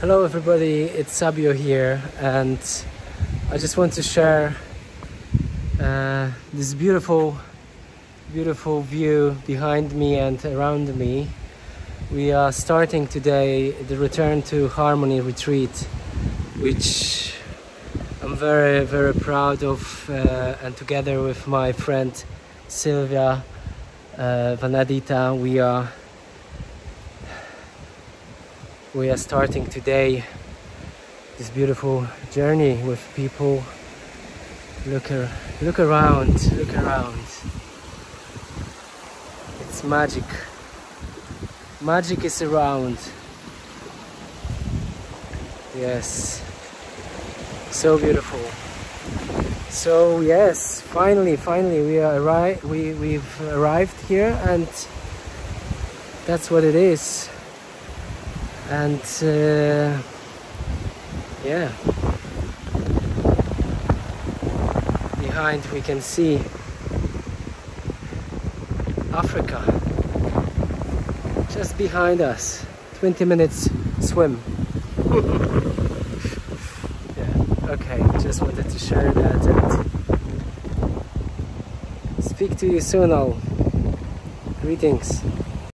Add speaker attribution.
Speaker 1: Hello everybody, it's Sabio here and I just want to share uh, this beautiful beautiful view behind me and around me. We are starting today the return to Harmony retreat which I'm very very proud of uh, and together with my friend Sylvia uh, Vanadita we are we are starting today this beautiful journey with people. Look ar look around look around. It's magic. Magic is around. Yes. So beautiful. So yes finally finally we are arrived we we've arrived here and that's what it is and uh, yeah. Behind we can see Africa. Just behind us. 20 minutes swim. Yeah okay. Just wanted to share that and speak to you soon all. Greetings